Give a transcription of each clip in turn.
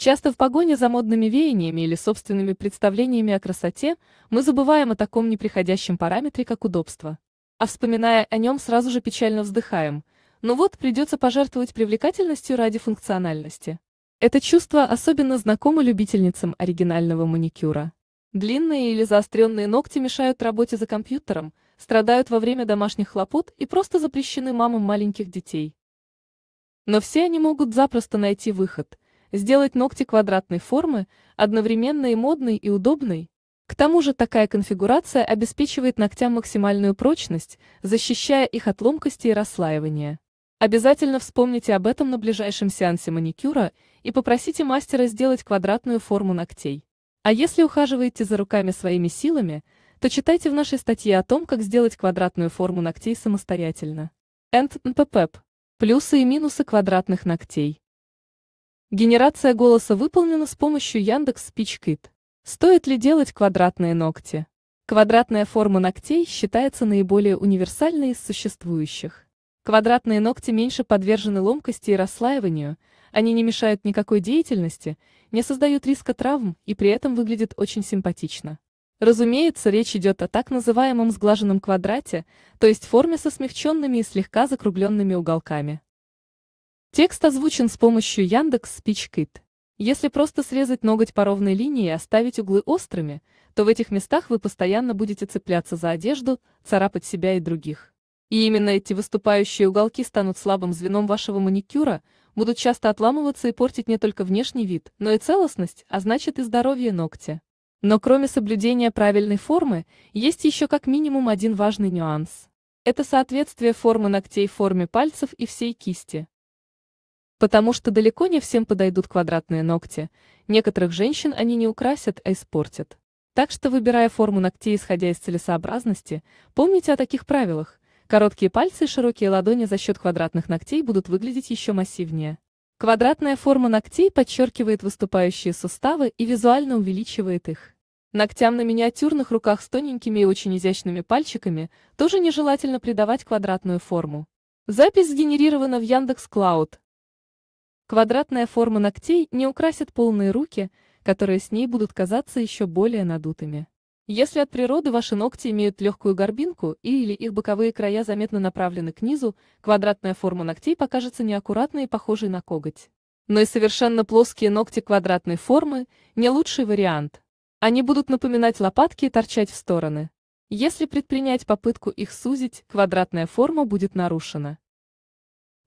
Часто в погоне за модными веяниями или собственными представлениями о красоте мы забываем о таком неприходящем параметре, как удобство. А вспоминая о нем, сразу же печально вздыхаем. Ну вот, придется пожертвовать привлекательностью ради функциональности. Это чувство особенно знакомо любительницам оригинального маникюра. Длинные или заостренные ногти мешают работе за компьютером, страдают во время домашних хлопот и просто запрещены мамам маленьких детей. Но все они могут запросто найти выход – сделать ногти квадратной формы, одновременно и модной, и удобной. К тому же такая конфигурация обеспечивает ногтям максимальную прочность, защищая их от ломкости и расслаивания. Обязательно вспомните об этом на ближайшем сеансе маникюра и попросите мастера сделать квадратную форму ногтей. А если ухаживаете за руками своими силами, то читайте в нашей статье о том, как сделать квадратную форму ногтей самостоятельно. НПП. Плюсы и минусы квадратных ногтей. Генерация голоса выполнена с помощью Яндекс SpeechKit. Стоит ли делать квадратные ногти? Квадратная форма ногтей считается наиболее универсальной из существующих. Квадратные ногти меньше подвержены ломкости и расслаиванию, они не мешают никакой деятельности, не создают риска травм и при этом выглядят очень симпатично. Разумеется, речь идет о так называемом сглаженном квадрате, то есть форме со смягченными и слегка закругленными уголками. Текст озвучен с помощью Яндекс SpeechKit. Если просто срезать ноготь по ровной линии и оставить углы острыми, то в этих местах вы постоянно будете цепляться за одежду, царапать себя и других. И именно эти выступающие уголки станут слабым звеном вашего маникюра, будут часто отламываться и портить не только внешний вид, но и целостность, а значит и здоровье ногтя. Но кроме соблюдения правильной формы, есть еще как минимум один важный нюанс. Это соответствие формы ногтей форме пальцев и всей кисти. Потому что далеко не всем подойдут квадратные ногти, некоторых женщин они не украсят, а испортят. Так что, выбирая форму ногтей исходя из целесообразности, помните о таких правилах. Короткие пальцы и широкие ладони за счет квадратных ногтей будут выглядеть еще массивнее. Квадратная форма ногтей подчеркивает выступающие суставы и визуально увеличивает их. Ногтям на миниатюрных руках с тоненькими и очень изящными пальчиками тоже нежелательно придавать квадратную форму. Запись сгенерирована в Яндекс Клауд. Квадратная форма ногтей не украсит полные руки, которые с ней будут казаться еще более надутыми. Если от природы ваши ногти имеют легкую горбинку или их боковые края заметно направлены к низу, квадратная форма ногтей покажется неаккуратной и похожей на коготь. Но и совершенно плоские ногти квадратной формы – не лучший вариант. Они будут напоминать лопатки и торчать в стороны. Если предпринять попытку их сузить, квадратная форма будет нарушена.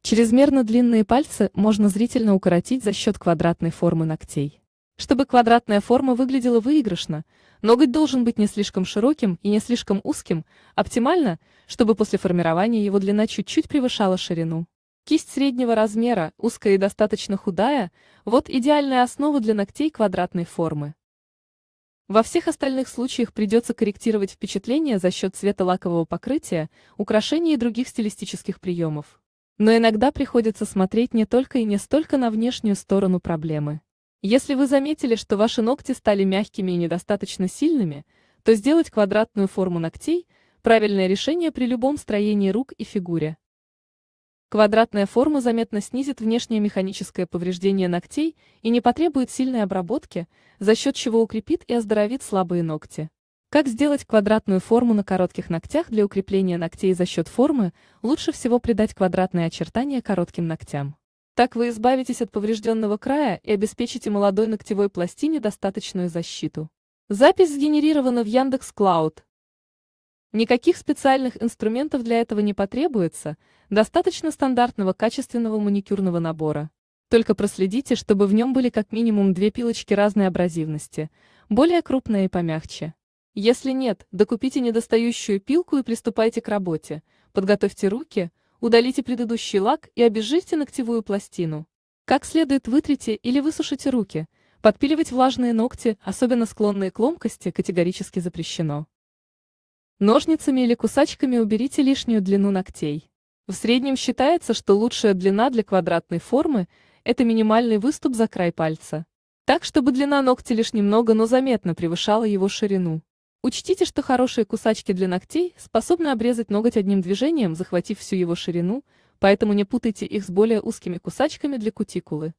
Чрезмерно длинные пальцы можно зрительно укоротить за счет квадратной формы ногтей. Чтобы квадратная форма выглядела выигрышно, ноготь должен быть не слишком широким и не слишком узким, оптимально, чтобы после формирования его длина чуть-чуть превышала ширину. Кисть среднего размера, узкая и достаточно худая – вот идеальная основа для ногтей квадратной формы. Во всех остальных случаях придется корректировать впечатление за счет цвета лакового покрытия, украшений и других стилистических приемов. Но иногда приходится смотреть не только и не столько на внешнюю сторону проблемы. Если вы заметили, что ваши ногти стали мягкими и недостаточно сильными, то сделать квадратную форму ногтей – правильное решение при любом строении рук и фигуре. Квадратная форма заметно снизит внешнее механическое повреждение ногтей и не потребует сильной обработки, за счет чего укрепит и оздоровит слабые ногти. Как сделать квадратную форму на коротких ногтях для укрепления ногтей за счет формы, лучше всего придать квадратные очертания коротким ногтям. Так вы избавитесь от поврежденного края и обеспечите молодой ногтевой пластине достаточную защиту. Запись сгенерирована в Яндекс Клауд. Никаких специальных инструментов для этого не потребуется, достаточно стандартного качественного маникюрного набора. Только проследите, чтобы в нем были как минимум две пилочки разной абразивности, более крупная и помягче. Если нет, докупите недостающую пилку и приступайте к работе. Подготовьте руки, удалите предыдущий лак и обезжирьте ногтевую пластину. Как следует вытрите или высушите руки. Подпиливать влажные ногти, особенно склонные к ломкости, категорически запрещено. Ножницами или кусачками уберите лишнюю длину ногтей. В среднем считается, что лучшая длина для квадратной формы – это минимальный выступ за край пальца. Так, чтобы длина ногтя лишь немного, но заметно превышала его ширину. Учтите, что хорошие кусачки для ногтей способны обрезать ноготь одним движением, захватив всю его ширину, поэтому не путайте их с более узкими кусачками для кутикулы.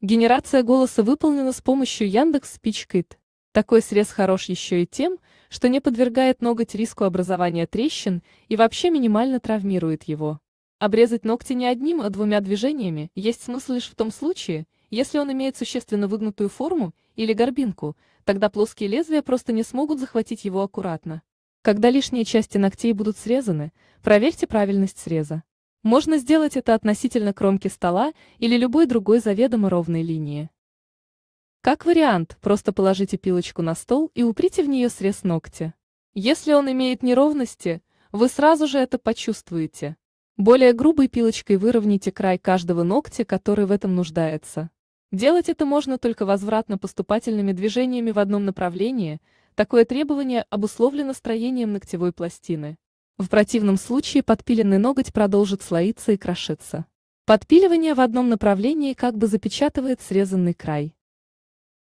Генерация голоса выполнена с помощью Яндекс SpeechKit. Такой срез хорош еще и тем, что не подвергает ноготь риску образования трещин и вообще минимально травмирует его. Обрезать ногти не одним, а двумя движениями есть смысл лишь в том случае, если он имеет существенно выгнутую форму или горбинку, тогда плоские лезвия просто не смогут захватить его аккуратно. Когда лишние части ногтей будут срезаны, проверьте правильность среза. Можно сделать это относительно кромки стола или любой другой заведомо ровной линии. Как вариант, просто положите пилочку на стол и уприте в нее срез ногтя. Если он имеет неровности, вы сразу же это почувствуете. Более грубой пилочкой выровняйте край каждого ногтя, который в этом нуждается. Делать это можно только возвратно-поступательными движениями в одном направлении, такое требование обусловлено строением ногтевой пластины. В противном случае подпиленный ноготь продолжит слоиться и крошиться. Подпиливание в одном направлении как бы запечатывает срезанный край.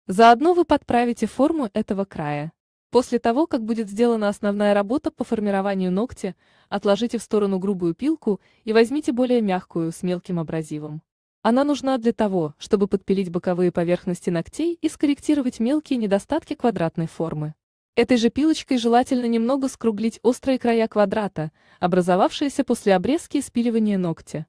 Заодно вы подправите форму этого края. После того, как будет сделана основная работа по формированию ногтя, отложите в сторону грубую пилку и возьмите более мягкую с мелким абразивом. Она нужна для того, чтобы подпилить боковые поверхности ногтей и скорректировать мелкие недостатки квадратной формы. Этой же пилочкой желательно немного скруглить острые края квадрата, образовавшиеся после обрезки и спиливания ногтя.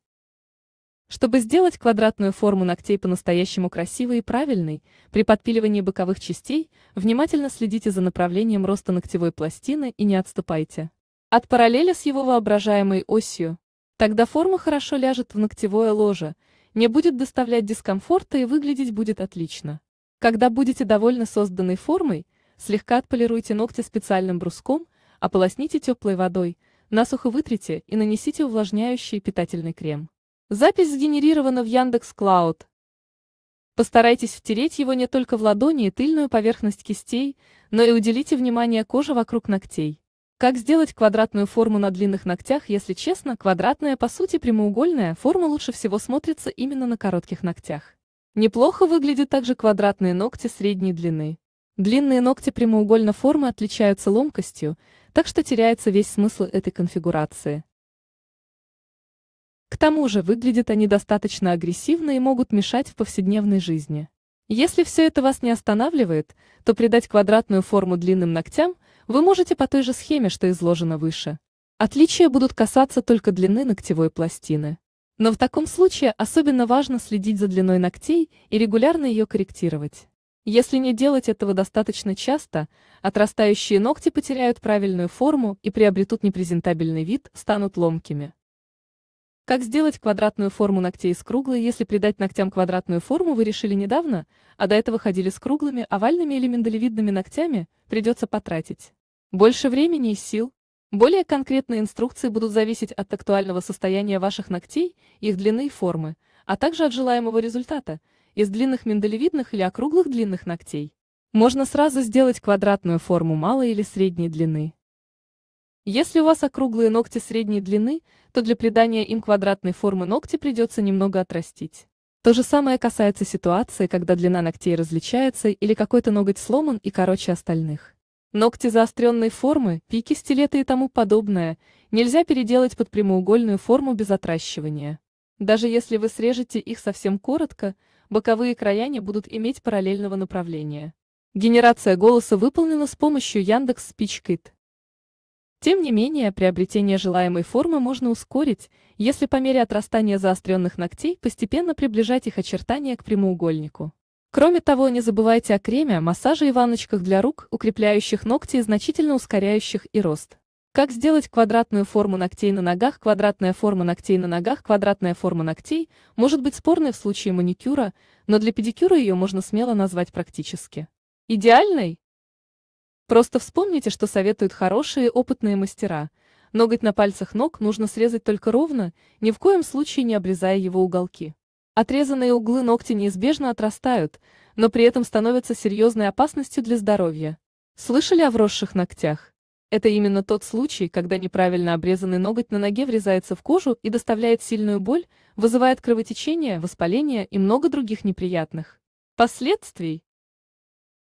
Чтобы сделать квадратную форму ногтей по-настоящему красивой и правильной, при подпиливании боковых частей внимательно следите за направлением роста ногтевой пластины и не отступайте от параллели с его воображаемой осью. Тогда форма хорошо ляжет в ногтевое ложе, не будет доставлять дискомфорта и выглядеть будет отлично. Когда будете довольны созданной формой, Слегка отполируйте ногти специальным бруском, ополосните теплой водой, насухо вытрите и нанесите увлажняющий питательный крем. Запись сгенерирована в Яндекс Клауд. Постарайтесь втереть его не только в ладони и тыльную поверхность кистей, но и уделите внимание коже вокруг ногтей. Как сделать квадратную форму на длинных ногтях, если честно, квадратная, по сути прямоугольная форма лучше всего смотрится именно на коротких ногтях. Неплохо выглядят также квадратные ногти средней длины. Длинные ногти прямоугольной формы отличаются ломкостью, так что теряется весь смысл этой конфигурации. К тому же выглядят они достаточно агрессивно и могут мешать в повседневной жизни. Если все это вас не останавливает, то придать квадратную форму длинным ногтям вы можете по той же схеме, что изложено выше. Отличия будут касаться только длины ногтевой пластины. Но в таком случае особенно важно следить за длиной ногтей и регулярно ее корректировать. Если не делать этого достаточно часто, отрастающие ногти потеряют правильную форму и приобретут непрезентабельный вид, станут ломкими. Как сделать квадратную форму ногтей с круглой, если придать ногтям квадратную форму вы решили недавно, а до этого ходили с круглыми, овальными или миндалевидными ногтями, придется потратить больше времени и сил. Более конкретные инструкции будут зависеть от актуального состояния ваших ногтей, их длины и формы, а также от желаемого результата – из длинных миндалевидных или округлых длинных ногтей. Можно сразу сделать квадратную форму малой или средней длины. Если у вас округлые ногти средней длины, то для придания им квадратной формы ногти придется немного отрастить. То же самое касается ситуации, когда длина ногтей различается или какой-то ноготь сломан и короче остальных. Ногти заостренной формы, пики, стилеты и тому подобное нельзя переделать под прямоугольную форму без отращивания. Даже если вы срежете их совсем коротко, боковые края не будут иметь параллельного направления. Генерация голоса выполнена с помощью Яндекс SpeechKit. Тем не менее, приобретение желаемой формы можно ускорить, если по мере отрастания заостренных ногтей постепенно приближать их очертания к прямоугольнику. Кроме того, не забывайте о креме, массаже и ванночках для рук, укрепляющих ногти и значительно ускоряющих и рост. Как сделать квадратную форму ногтей на ногах? Квадратная форма ногтей на ногах Квадратная форма ногтей может быть спорной в случае маникюра, но для педикюра ее можно смело назвать практически. Идеальной? Просто вспомните, что советуют хорошие опытные мастера. Ноготь на пальцах ног нужно срезать только ровно, ни в коем случае не обрезая его уголки. Отрезанные углы ногти неизбежно отрастают, но при этом становятся серьезной опасностью для здоровья. Слышали о вросших ногтях? Это именно тот случай, когда неправильно обрезанный ноготь на ноге врезается в кожу и доставляет сильную боль, вызывает кровотечение, воспаление и много других неприятных последствий.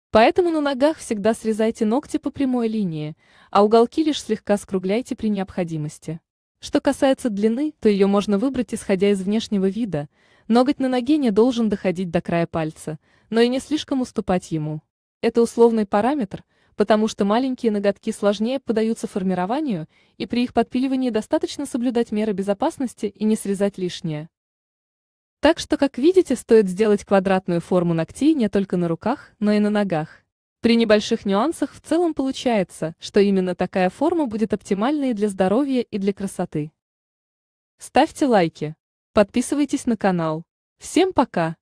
Поэтому на ногах всегда срезайте ногти по прямой линии, а уголки лишь слегка скругляйте при необходимости. Что касается длины, то ее можно выбрать исходя из внешнего вида, Ноготь на ноге не должен доходить до края пальца, но и не слишком уступать ему. Это условный параметр, потому что маленькие ноготки сложнее поддаются формированию, и при их подпиливании достаточно соблюдать меры безопасности и не срезать лишнее. Так что, как видите, стоит сделать квадратную форму ногтей не только на руках, но и на ногах. При небольших нюансах в целом получается, что именно такая форма будет оптимальной и для здоровья, и для красоты. Ставьте лайки. Подписывайтесь на канал. Всем пока!